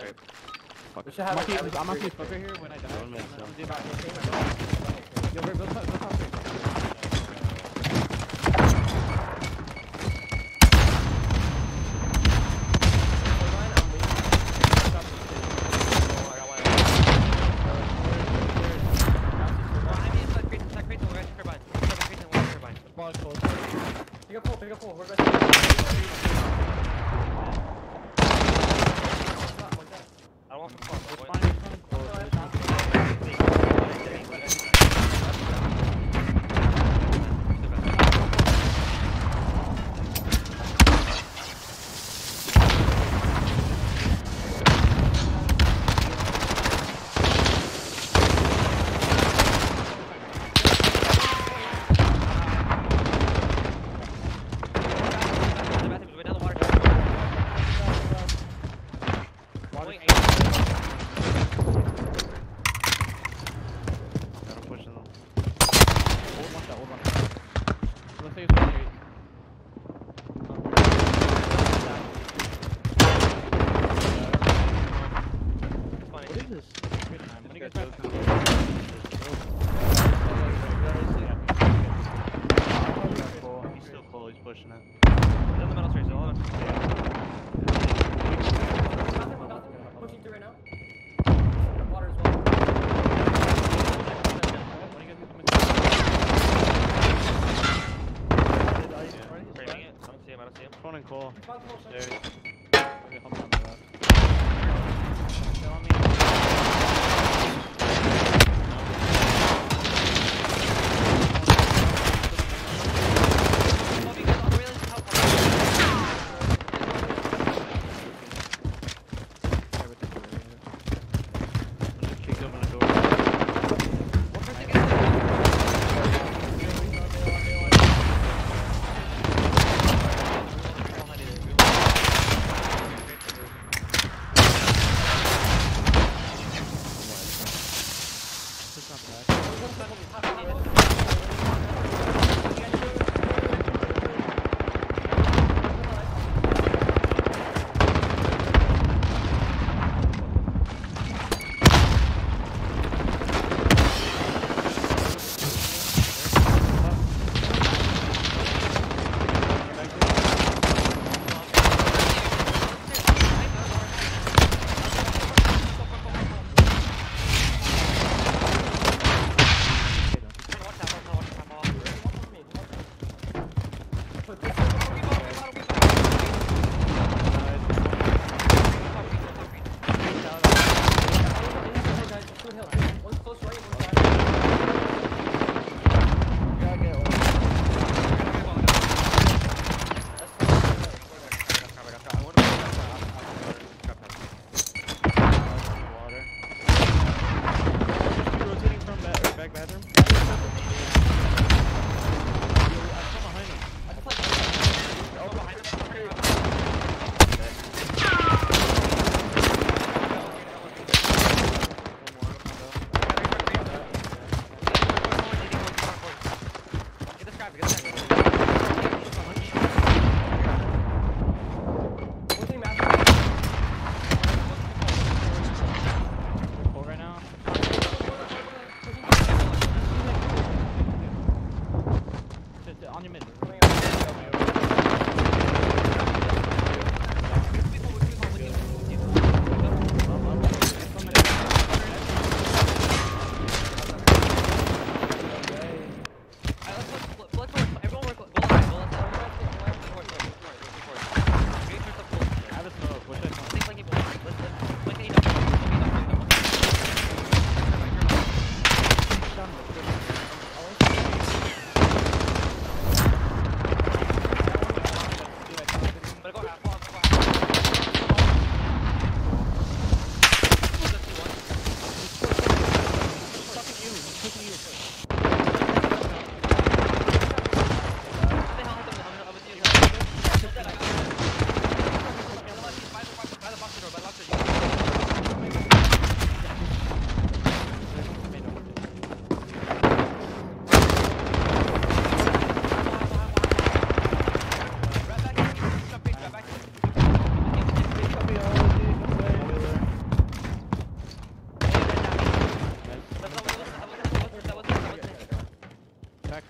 Great. We should have I'm like, actually, at I'm least actually fucker here when I die. Don't I'm make. I'm gonna- Yo, Rick, go top, go top straight. Ball is close. Pick up full, pick up full. We're best.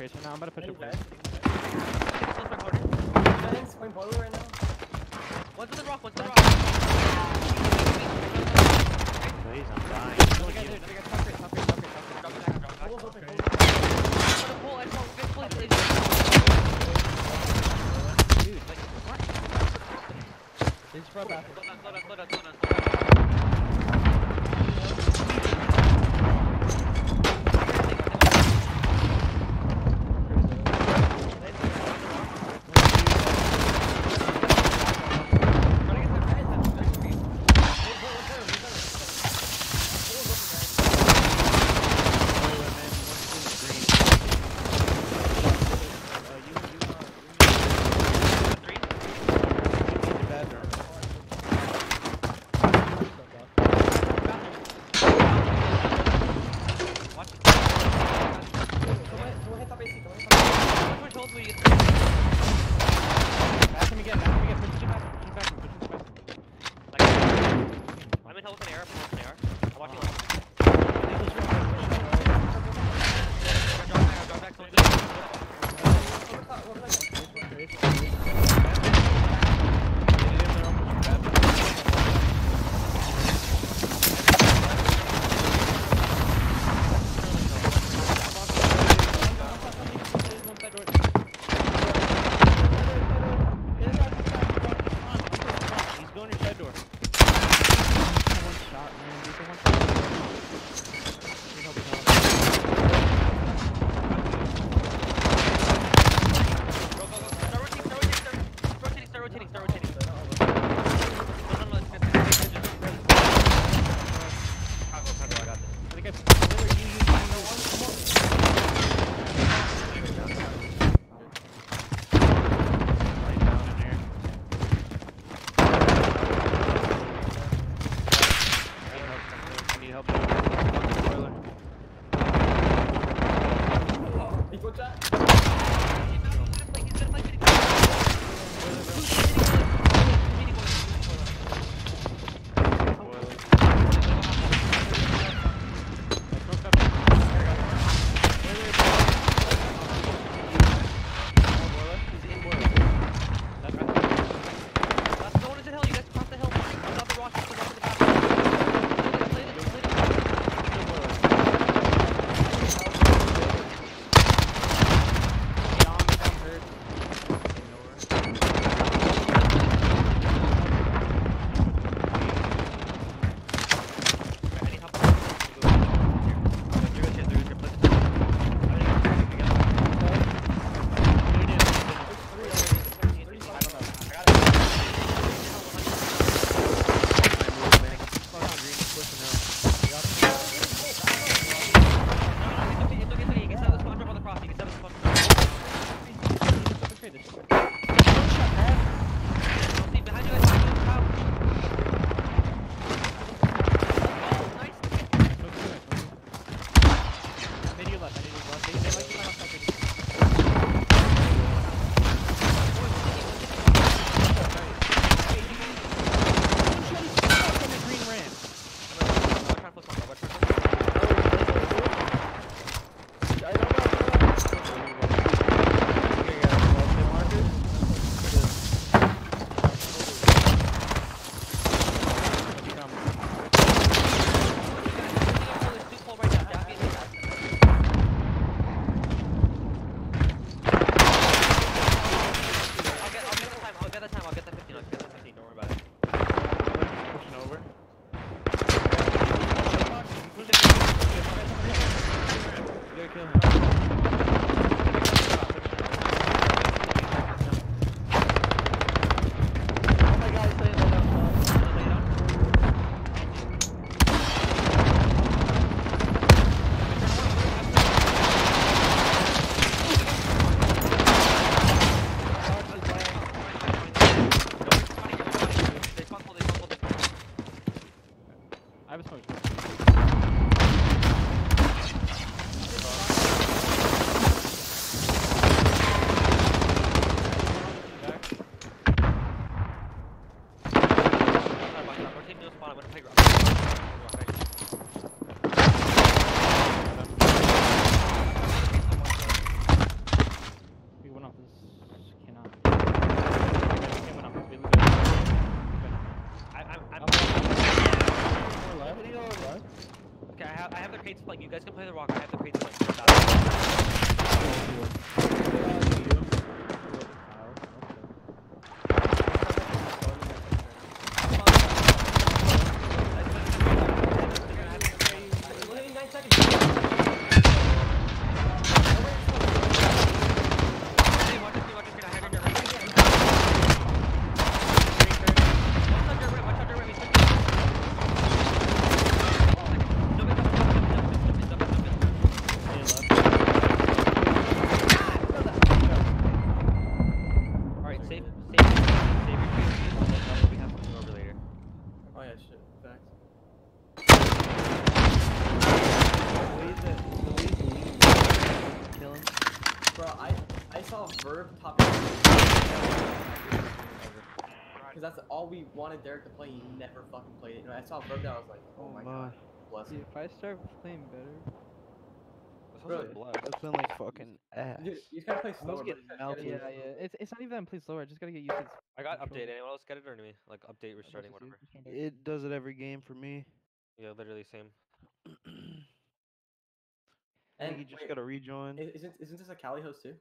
Close my corner. Settings, point boiler right wanted Derek to play. He never fucking played it. And I saw Verb that I was like, oh, oh my god, bless See, him. if I start playing better, Really? it's been like fucking ass. You, you gotta play I was slower. getting melted. Yeah, gotta- yeah. It's it's not even that I'm playing slower. I just gotta get used to. This I got control. update. Anyone else get it or me? Like update, restarting, whatever. It does it every game for me. Yeah, literally same. I think And you just wait, gotta rejoin. Isn't isn't this a Cali host too?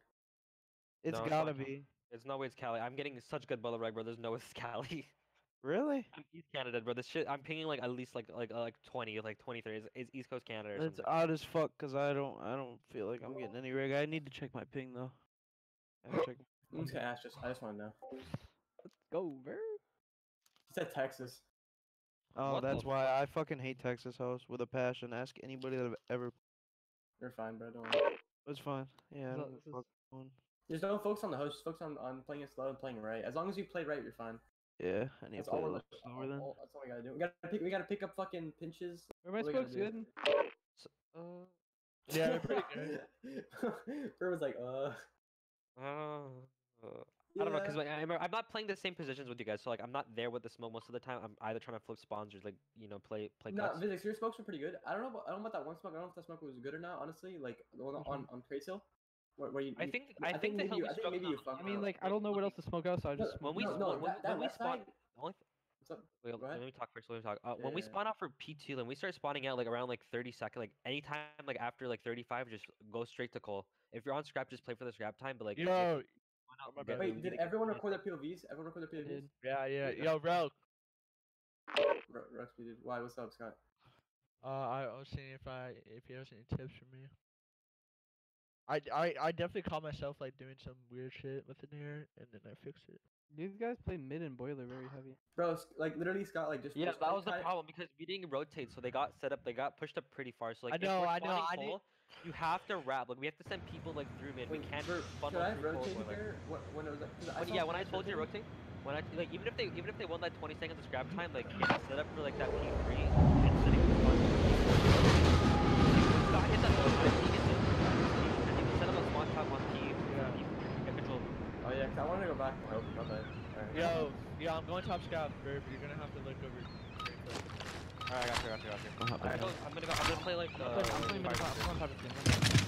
It's No, it's gotta not. be. It's no way it's Cali. I'm getting such good bullet reg, bro. There's no way it's Cali. Really? I'm East Canada, bro. This shit, I'm pinging like at least like like like 20, like 20, 30. It's, it's East Coast Canada or It's something. odd as fuck because I don't I don't feel like I'm getting any rig. I need to check my ping though. I gotta check. I'm just gonna ask. Just I just want to know. Let's go, Verb. He said Texas. Oh, What the that's why I fucking hate Texas host with a passion. Ask anybody that I've ever. You're fine, bro. Don't worry. It's fine. Yeah. I So don't this is- fuck one. Just don't focus on the host. Just focus on, on playing it slow and playing it right. As long as you play right, you're fine. Yeah. I need That's to play all a we're little looking. slower then. all- That's all we gotta do. We gotta pick. We gotta pick up fucking pinches. Where my spokes good? Uh, Yeah, they're pretty good. Bro was like, uh. uh, I don't know, cause like, I'm, I'm not playing the same positions with you guys, so like I'm not there with the smoke most of the time. I'm either trying to flip spawns or like you know play play No, cuts. Vizix, your smokes were pretty good. I don't know. About, I don't know about that one smoke. I don't know if that smoke was good or not. Honestly, like the one on on Crazy Hill, where, where you. I think I I think think the maybe hill you- we I think maybe you fucked I mean, like I don't know what else to smoke out, so I No, just when we no, s- no, when, that, that when we spawn, side. the only th- What's up? Wait, let me talk first. Let me talk. Uh, when we Yeah. spawn out for P2, then we start spawning out like around like 30 seconds. Like anytime, like after like 35, just go straight to Cole. If you're on scrap, just play for the scrap time. But like, Yo, you spawn out, my get bad. Wait, did everyone record their POVs? Everyone record their POVs? yeah, yeah. Yeah. Yo, bro. Ru- Ruxby did. Why? What's up, Scott? Uh, I was seeing if I if he has any tips for me. I, I, I definitely caught myself like doing some weird shit with in here, and then I fixed it. These guys play mid and boiler very heavy. Bro, s- like literally, Scott, like just. Yeah, just that was the problem because we didn't rotate, so they got set up. They got pushed up pretty far. So like, I know, I know, spawning I did- You have to wrap. Like we have to send people like through mid. We can't Ver- funnel should I through Cole. rotate or, like- here? When, when it was like, 'cause I When, saw yeah, when I told you to rotate- rotate, when I like even if they even if they won that 20 seconds of scrap time, like get set up for like that P3 and sitting in the front. Scott hit that nose, right? He hit it. And you can set up a spawn trap on P. Yeah. P get control. Oh I wanted to go back. Oh, my bad. Alright. Yo, yo, I'm going top scout, Verb. You're gonna have to look over. Alright, I got you, got you, got you. Alright, I'm gonna go. I'm gonna play like uh, I'm playing, mid. five- I'm on top of the team.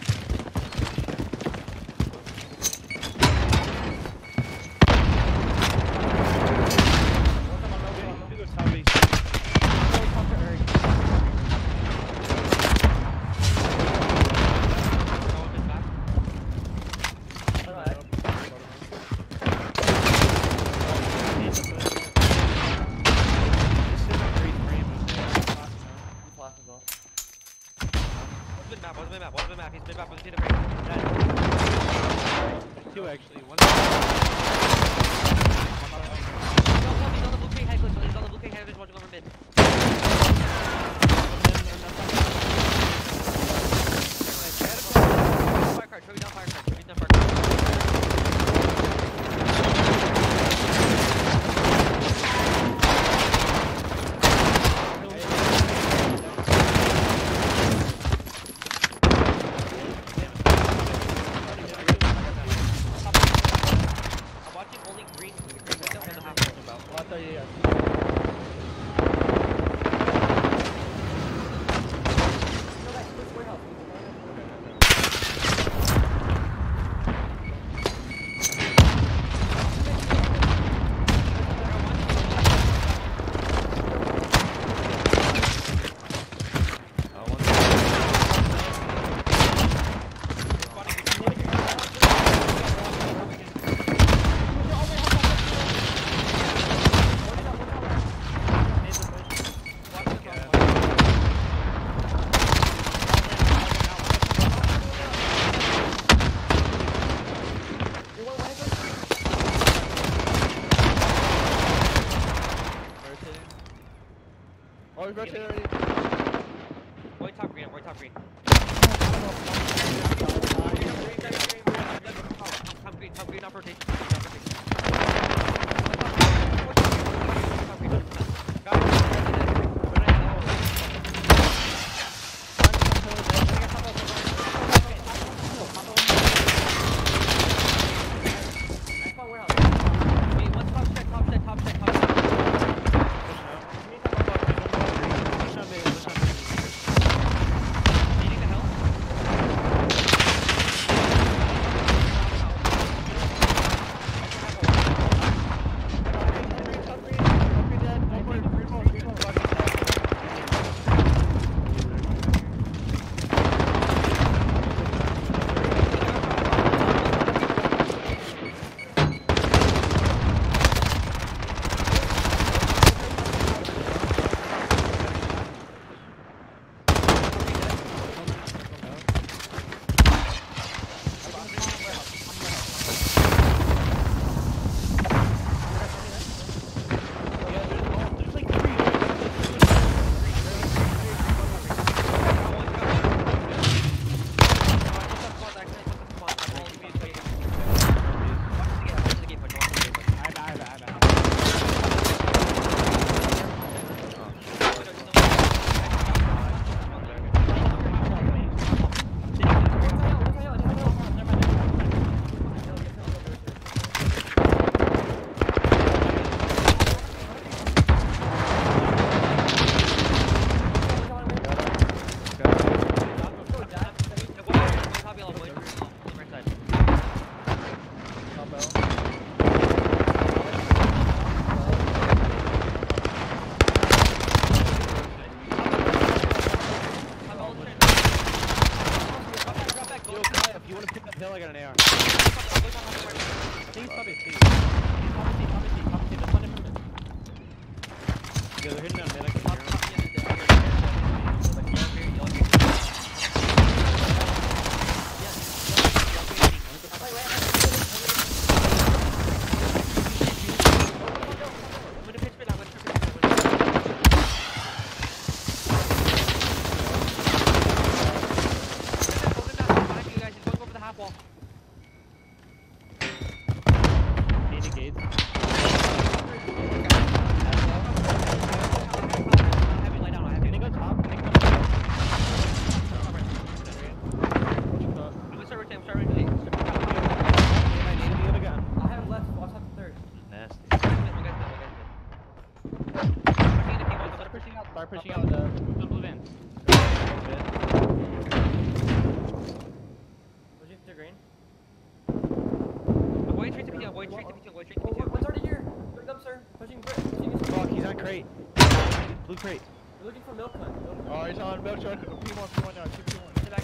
Crate. We're looking for milk hunt. Milk hunt. Oh, he's on milk truck. P1, P1 P1. Sit back.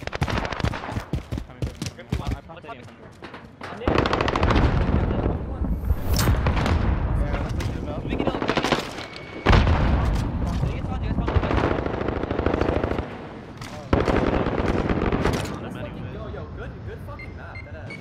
Coming through. Rip P1. I popped Let's that pop in. I'm in. Yeah, let's push him out. Make it up, make it up. You guys found, you guys found the I'm Let's at fucking him. go, yo, good, good fucking map. That ass.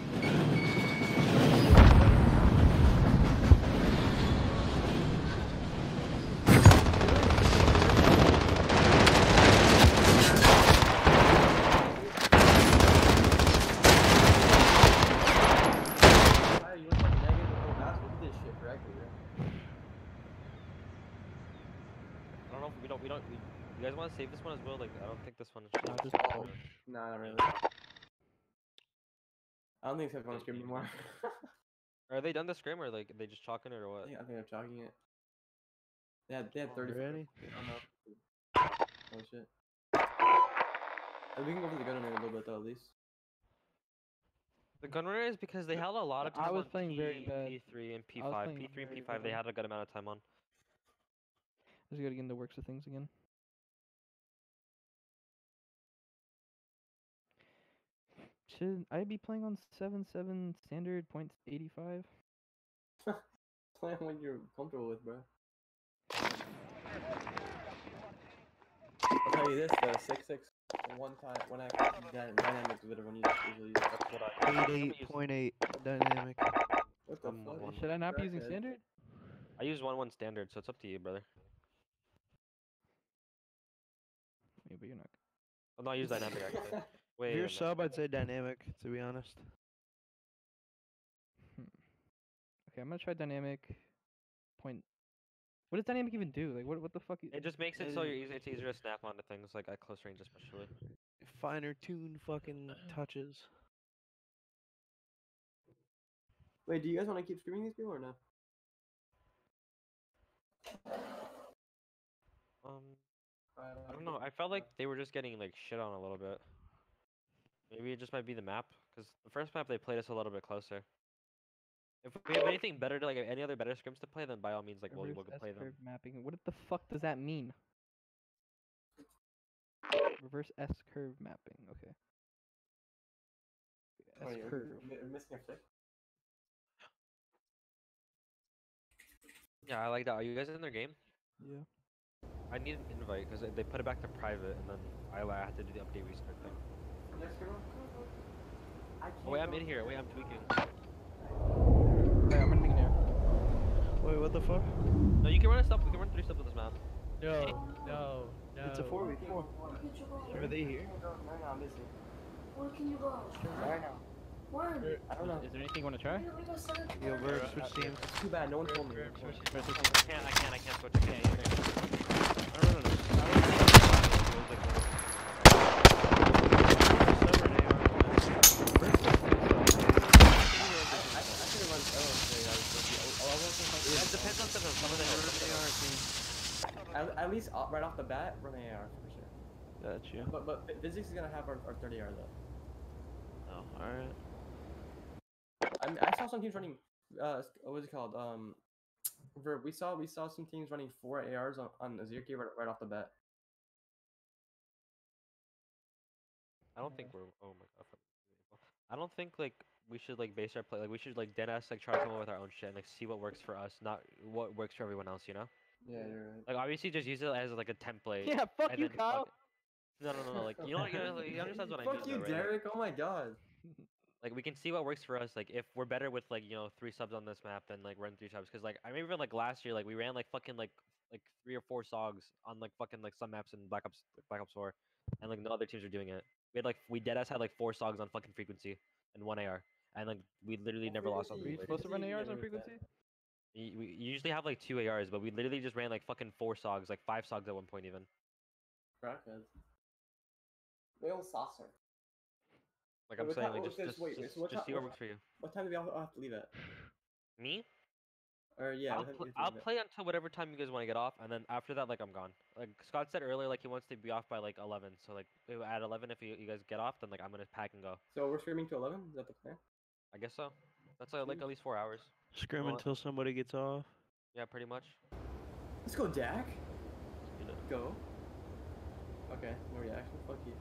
Wow, you went like negative the whole map. Look at this shit correctly, bro. I don't know if we don't we don't we, you guys want to save this one as well? Like I don't think this one is. Nah, just Oh, nah, not really. I don't think it's gonna scream anymore. Are they done the scrim or like they just chalking it or what? Yeah, I think they're chalking it. They had, they had 30 Ready? I don't know. Oh shit. We can go for the gun in a little bit though, at least. The gun runner is because they had a lot of time I time was on playing very P, bad. P3 and P5. P3 and P5 bad they had a good amount of time on. Just gotta get in the works of things again. Should I be playing on seven seven standard points point eighty five? Plan what you're comfortable with, bro. I'll tell you this, the 6 6 time, one act dy- dynamic is what everyone uses usually. That's what I. Eight eight point eight dynamic. What the Um, fuck? one- Should I not be using standard? I use one one standard, so it's up to you, brother. me, but you're not. I'll not use dynamic actually. Wait. If you're a a minute. sub, I'd say dynamic, to be honest. Hmm. Okay, I'm gonna try dynamic. Point. What does dynamic even do? Like, what what the fuck? i- It just makes it so Uh, you're easy, it's easier to snap onto things like at close range especially. Finer tuned fucking touches. Wait, do you guys want to keep streaming these people or no? Um, I don't know. I felt like they were just getting like shit on a little bit. Maybe it just might be the map, because the first map they played us a little bit closer. If we have anything better to like any other better scrims to play, then by all means like we'll, reverse we'll go play them. S-curve mapping. What the fuck does that mean? Reverse S curve mapping. Okay. Oh, S yeah, curve. mi- mi- missing a stick. Yeah, I like that. Are you guys in their game? Yeah. I need an invite because they put it back to private, and then I, I had to do the update restart thing. Next girl. I Oh wait, I'm in here. Wait, I'm tweaking. Alright, I'm gonna there. Wait, what the fuck? No, you can run a stop. We can run three steps with this map. No, No, no. it's a 4v4. Are they here? Right now, I'm busy. Where can you go? Right now. Where? I don't know. Is there anything you wanna try? We got seven. Yo, Verb, switch teams. It's too bad. No one told me. I can't. I can't. I can't switch. I can't. I don't know. I don't think it's like- I, I, I should have run Elo today. I was lucky. Oh, I wasn't like- It depends on some of some of the At, at least uh, right off the bat, run AR for sure. Gotcha. But but Phy- physics is gonna have our, our 30 R though. Oh, alright. I mean, I saw some teams running. Uh, s- what was it called? Um, Verb. We saw we saw some teams running four ARs on on Azhir Cave right, right off the bat. I don't think we're. Oh my god. I don't think like we should like base our play like we should like dead ass like try to come up with our own shit and like see what works for us, not what works for everyone else. You know. Yeah, you're right. Like obviously just use it as like a template. Yeah, fuck you, then Kyle. fuck- No, no, no, no. Like you know, you, know, like, you understand what I mean. Fuck though, you, right? Derek. Oh my god. like we can see what works for us like if we're better with like you know three subs on this map then like run three subs because like i remember like last year like we ran like fucking like like three or four sogs on like fucking like some maps in black ops like, black ops 4 and like no other teams were doing it we had like we dead ass had like four sogs on fucking frequency and one ar and like we literally On never lost on Are you the supposed to run ARs on frequency? was we usually have like two ars but we literally just ran like fucking four sogs like five sogs at one point even Crackheads. Whale saucer. like i'm saying like oh, just was just. Wait, just, so just see what works for you What time do we all oh, all have to leave at? me Or yeah, I'll, what time do pl- we have to I'll play until whatever time you guys want to get off, and then after that, like I'm gone. Like Scott said earlier, like he wants to be off by like 11. So like at 11, if you, you guys get off, then like I'm gonna pack and go. So we're streaming to 11. Is that the plan? I guess so. That's uh, like at least four hours. Scrim Well, until somebody gets off. Yeah, pretty much. Let's go, Dak. Go. Okay, no reaction. Fuck you.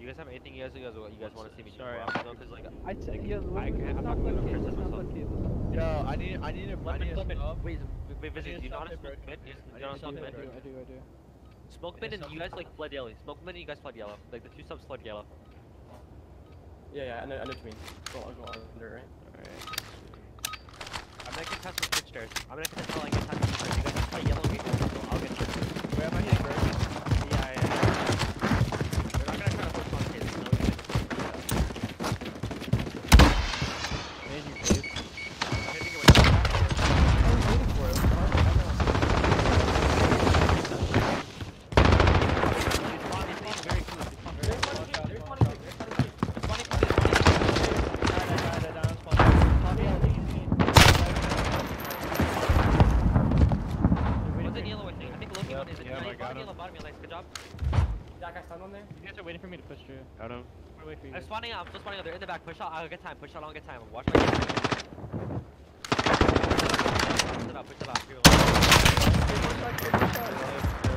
You guys have anything you guys you guys you guys want to see me do? Sorry, more often, though? 'Cause, like I said, like, yeah, I let's, can't- I'm not not gonna cave, criticize myself. flood not- Yo, I need, I need to, I Flip need it, to flip it. stop. Wait, wait, wait, I Vincent, need to do you know how to smoke bro. mid? You, I you need know how to to smoke it, I mid? do. I do, I do. Smoke mid and you guys like flood yellow. Smoke mid and you guys flood yellow. Like the two subs flood yellow. Yeah, yeah, I know, I know what you mean. Go, I'll go under, right? Alright. I'm gonna contest with stairs. I'm gonna contest while I contest with stairs. You guys just play yellow and I'll get switch. Where am I hitting, bro? Yeah, yeah, yeah. They're not gonna try to push on kids. No, we can And you, Dave. I'm hitting it with the I was waiting for it. I don't know. They spawn, they spawn very cool. They spawn very They're cool. funny, they're funny, they're funny. Spawning cool, they're spawning cool. One's in yellow, I think. I think Loki one is in yeah, I yellow. got Bottom him. yellow, bottom yellow. Nice, good job. That guy stunned on there? You guys are waiting for me to push through. Got him. I'm wait you. I'm spawning out. I'm still spawning out. They're in the back. Push out. I'll get time. Push out. I'll get time. Watch my. Push it out. Push it out. Here, One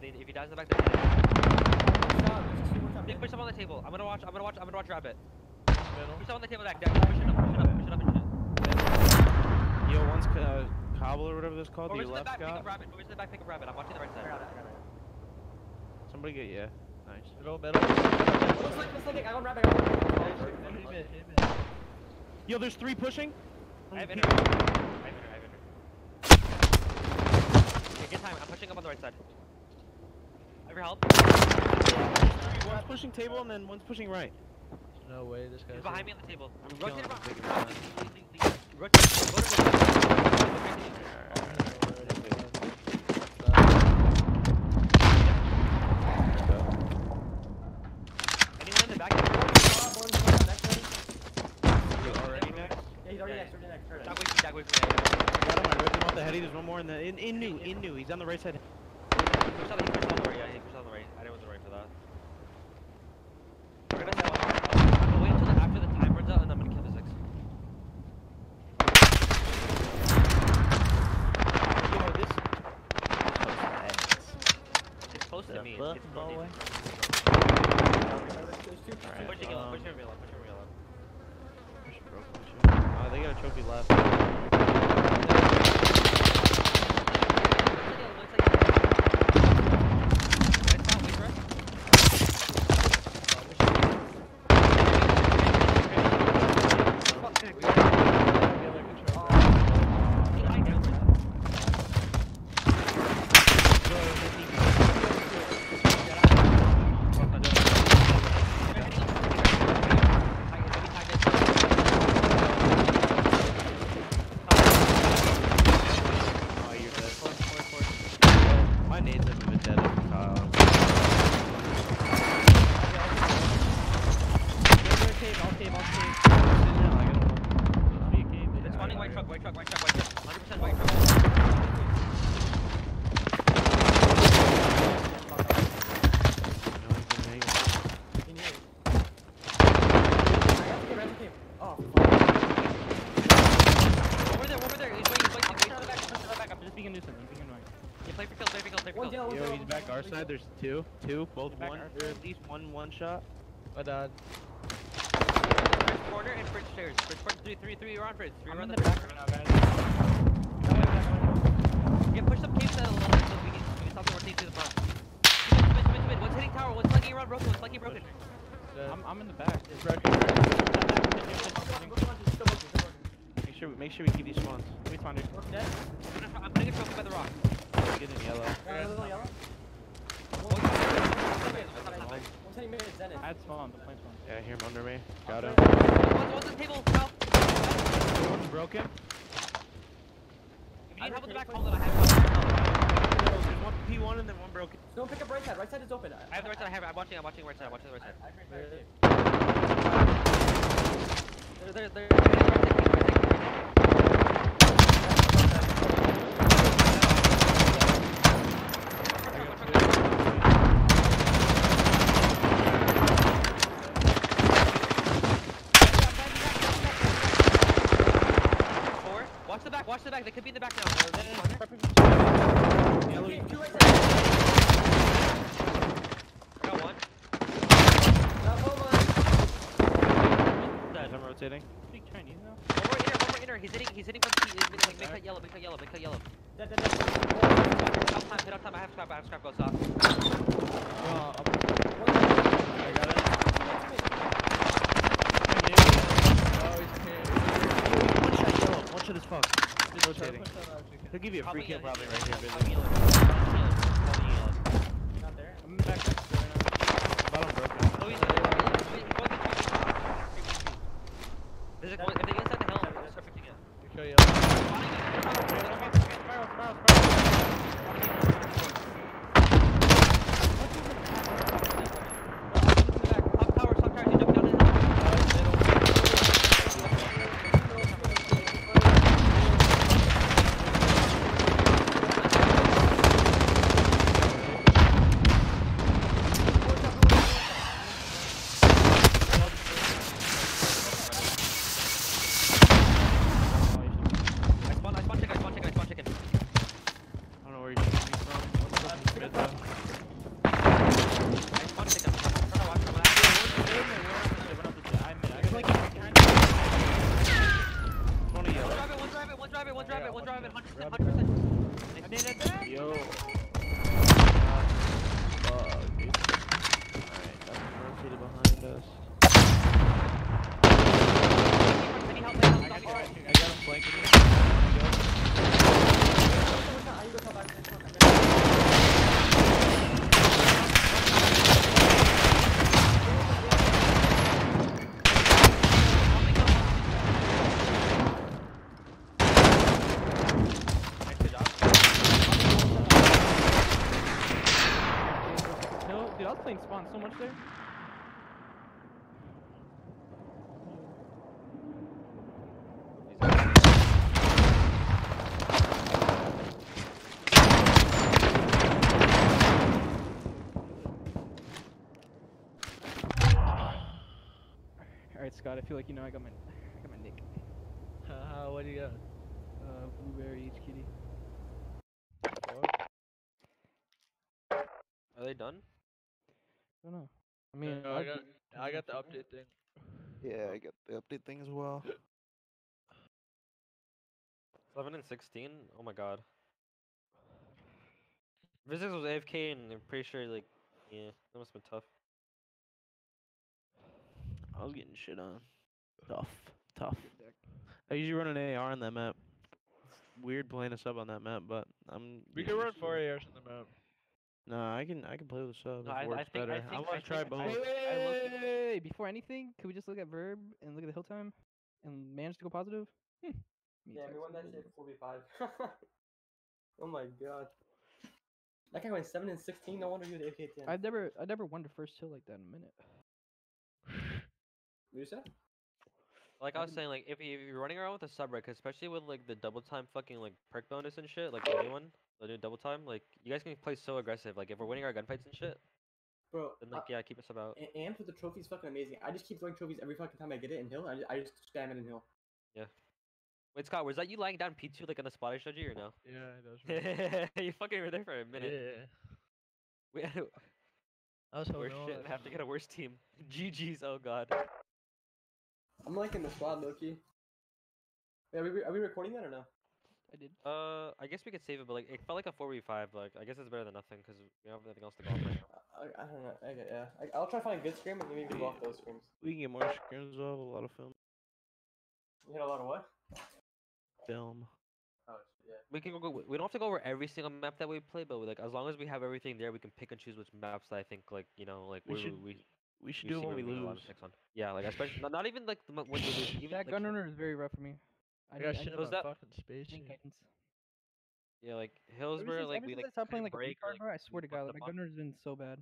kill feed, watch it. If, if, if he dies in the back, then hit him. Stop, there's two more top Nick, push him on the table. I'm gonna watch. I'm gonna watch. I'm gonna watch Rabbit. Middle. Push him on the table back. Jack, push it up. Push it up. Push it up. Push it up. Yo, one's uh, cobble or whatever this called. Over The to the left back, pick up Rabbit. Over to the back, pick up Rabbit. I'm watching the right I got it, I got it. Somebody get yeah. Nice. Middle, middle. Looks like, looks like I got rabbit, I got rabbit. Hit me, hit me. Yo, there's three pushing. I have From inner. I here. have inner. I have inner. Okay, get time. I'm pushing up on the right side. Have your help. One's pushing table and then one's pushing right. No way, this guy's He's behind me on the table. I'm Rotate killing around. Anyone in the back? Ah, one's one, next ready. You're already next. Yeah, he's already next, already next. Already Jack next. away from Jack away from me. Got him. I ripped him off the heady. There's one more in the in in new in new. He's on the right side. He pushed on the, he pushed on the right. Yeah, he pushed on the right. I didn't want the right for that. We're gonna set one. I'm gonna wait until the, after the time runs out and I'm gonna kill the six. Yo, this. It's close to me. It's, it's close to me. There's two. Alright, Push it yellow. um, Push it. Push it. Oh, they got a trophy left. Push it yellow. Push it yellow. Right spot, wait for us. Fuck, dude, we got- Hey, I know. Oh, you're dead. My nades haven't been dead at Kyle. It's spawning white truck, white truck, white truck, white truck. 100% white truck. In here. I have to get red to cave. Oh, fuck. Over there, over there. He's waiting, he's waiting. Push to the back, push to the back. I'm just Speaking nuisance, I'm speaking annoying. Yeah, play for kill, play for kill, play for One kill. down, one Yo, down, he's one back down, our one side. There's two, two, both Back one, our or side. at least one one shot. My dad. First corner and bridge stairs. Bridge corner, three, three, three around bridge. Three I'm around the the back right now, guys. Yeah, push some caves out a little bit so we can, we can stop the rotation to the front. Mid, mid, mid, mid. One's hitting tower, one's flanking around broken, one's flanking broken. I'm, I'm in the back. It's broken. Make sure, make sure we keep these spawns. We found it. I'm putting a trophy by the rock. Get in yellow. Got a little yellow. I had spawn, the plane spawn. Yeah, hear him under me. Got him. One's one's on the table, Kyle. One's broken. If you need help with the back, hold it. I have one. There's one P1 and then one broken. Don't pick up right side. Right side is open. I have the right side. I have it. I'm watching. I'm watching right side. I'm watching the right side. I agree, I agree. They're, they're, they're, they're right side, right side, right side. Four. Watch the back. Watch the back. They could be in the back now. They're in the corner. Yellow. Okay, two right side. Got one. Uh, hold on. Guys, Speak Chinese now? One more inner. One more inner. He's hitting. He's hitting from T. Make, make, make that yellow. Make that yellow. Make that yellow. Dead, dead, dead. Hit up time. Hit up time. I have scrap. I have scrap. Go stop. Uh, up- I got it. oh, he's okay. One shot yellow. One shot as fuck. Just rotating. push that out if you can. He'll give you a free kill probably right here, Probably Scott. I feel like you know I got my, I got my nick. Haha, what do you got? Uh, blueberry each kitty. Are they done? I don't know. I mean, No, I got, be- I got the Yeah. update thing. Yeah, I got the update thing as well. 11 and 16? Oh my god. Physics was AFK and I'm pretty sure, like, yeah, that must have been tough. I was getting shit on. Tough. Tough. I usually run an AR on that map. It's weird playing a sub on that map, but I'm. We getting can run used to four it. ARs on the map. No, I can I can play with a sub. No, if I- I it works think- I think- I I want to try think- both. Wait, wait, I wait, wait, wait, wait, Before anything, could we just look at Verb and look at the hill time and manage to go positive? Hmm. Me Yeah, we too. won that shit before we five. oh my god. That guy went seven and sixteen. No wonder he was AK ten. I've never, I never won the first hill like that in a minute. What you say? Like I was saying, like if, you, if you're running around with a sub rec, especially with like the double time fucking like perk bonus and shit, like the new one, the new double time, like you guys can play so aggressive. Like if we're winning our gunfights and shit, Bro, then uh, like yeah, keep a sub out. A- Amped with the trophies, fucking amazing. I just keep throwing trophies every fucking time I get it in hill. I just, I just spam it in hill. Yeah. Wait, Scott, was that you lying down P2 like on the spot I showed you or no? Yeah, that was you fucking were there for a minute. Yeah. We had to, I was worse hoping all shit that have to get a worse team. GG's, oh god. I'm liking the squad, Loki. Wait, are we, are we recording that or no? I did. Uh, I guess we could save it, but like it felt like a 4v5. Like I guess it's better than nothing because we don't have anything else to go off right now. I, I don't know. Okay, yeah. I, I'll try to find a good scrim and maybe we can go off those scrims. We can get more scrims off. A lot of film. We hit a lot of what? Film. Oh, yeah. We can go. We don't have to go over every single map that we play, but like as long as we have everything there, we can pick and choose which maps that I think like you know like We we should we, We should we do it when we get a lot of lose. picks on. Yeah, like especially not, not even like the, mo- when we lose. Even That like, gun runner is very rough for me. I need- got need shit was that- fucking space. tank shit. titans. Yeah, like Ever Hillsborough, like ever we like I stopped playing like a break, card, like, bro, I swear to God, like, my on- gunner's been so bad.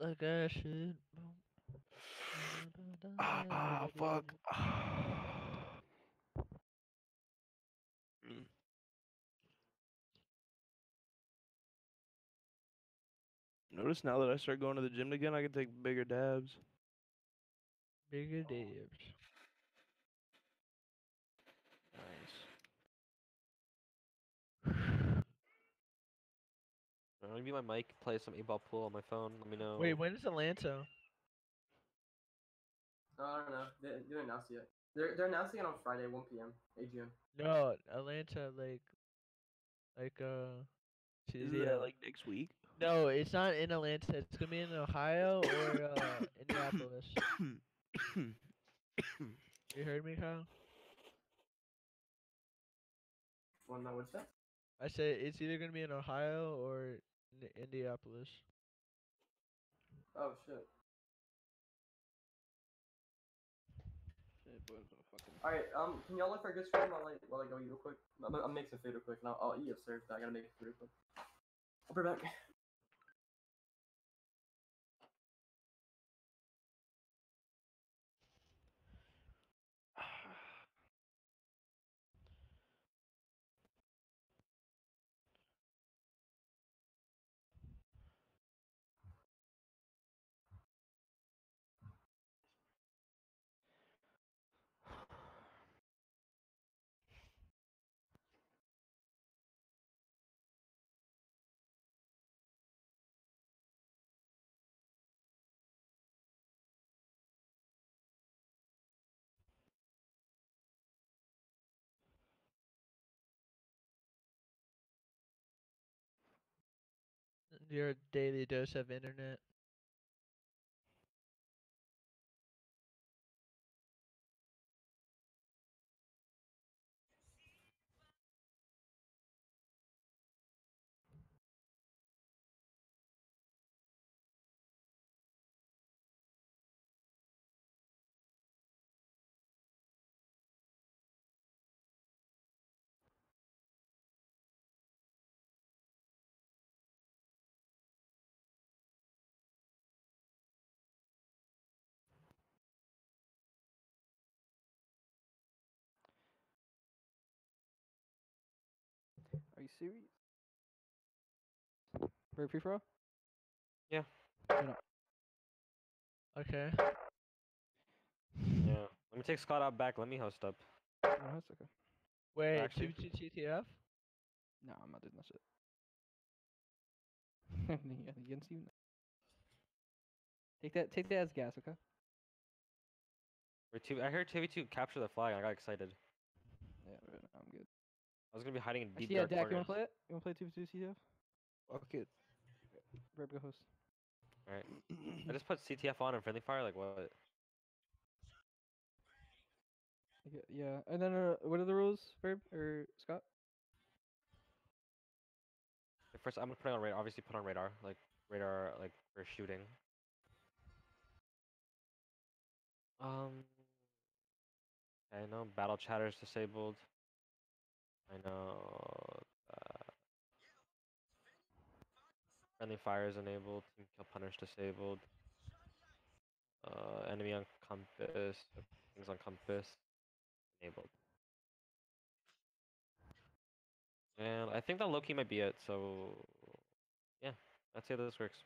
Like I should. Ah, fuck. Notice now that I start going to the gym again, I can take bigger dabs. Bigger dabs. Nice. Uh, Maybe my mic play some eight ball pool on my phone. Let me know. Wait, when is Atlanta? Oh, I don't know. They, they didn't announce it yet. They're, they're announcing it on Friday, 1 p.m. AGM. No, Atlanta, like, like uh, Is yeah, like next week? No, it's not in Atlanta. It's gonna be in Ohio or uh, Indianapolis. You heard me, Kyle? Well, no, what's that? I said it's either gonna be in Ohio or in Indianapolis. Oh, shit. Shit, boy, I'm so fucking- Alright, um, can y'all look for a good scrim while I, while I go eat real quick? I'm, I'm making some food real quick, and I'll, I'll eat upstairs, but I gotta make food real quick. I'll be back. Your daily dose of internet. Serious? Very free for all? Okay. Yeah. Let me take Scott out back. Let me host up. No, that's okay. Wait, Actually- two two TTF? No, I'm not doing that shit. yeah, against you. Take that. Take that as gas, okay? We're two. I heard TV two capture the flag. I got excited. Yeah, right, I'm good. I was gonna be hiding in deep Actually, yeah, dark Dak, you wanna play it? You wanna play two two CTF? Okay. Verb go host. Alright. I just put CTF on and friendly fire. Like what? Yeah, yeah. And then uh, what are the rules, Verb or Scott? Like, First, I'm gonna put it on radar. Obviously, put on radar. Like radar, like for shooting. Um. I know battle chatter is disabled. I know. Uh, friendly fire is enabled. Team kill punish disabled. Uh, enemy on compass. Things on compass enabled. And I think that Loki might be it. So yeah, let's see how this works.